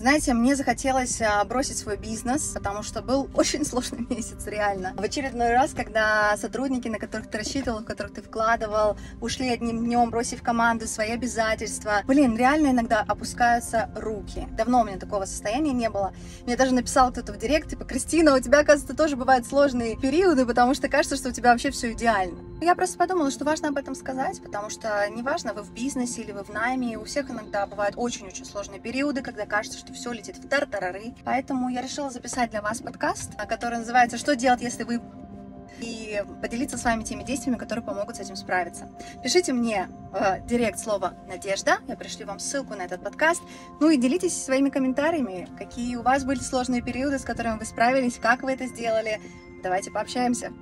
Знаете, мне захотелось а, бросить свой бизнес, потому что был очень сложный месяц, реально. В очередной раз, когда сотрудники, на которых ты рассчитывал, в которых ты вкладывал, ушли одним днем, бросив команду, свои обязательства. Блин, реально иногда опускаются руки. Давно у меня такого состояния не было. Мне даже написал кто-то в директ, типа, Кристина, у тебя, оказывается, тоже бывают сложные периоды, потому что кажется, что у тебя вообще все идеально. Я просто подумала, что важно об этом сказать, потому что неважно, вы в бизнесе или вы в найме, у всех иногда бывают очень-очень сложные периоды, когда кажется, что все летит в тартарары. Поэтому я решила записать для вас подкаст, который называется «Что делать, если вы...» и поделиться с вами теми действиями, которые помогут с этим справиться. Пишите мне в директ слово «Надежда», я пришлю вам ссылку на этот подкаст. Ну и делитесь своими комментариями, какие у вас были сложные периоды, с которыми вы справились, как вы это сделали. Давайте пообщаемся.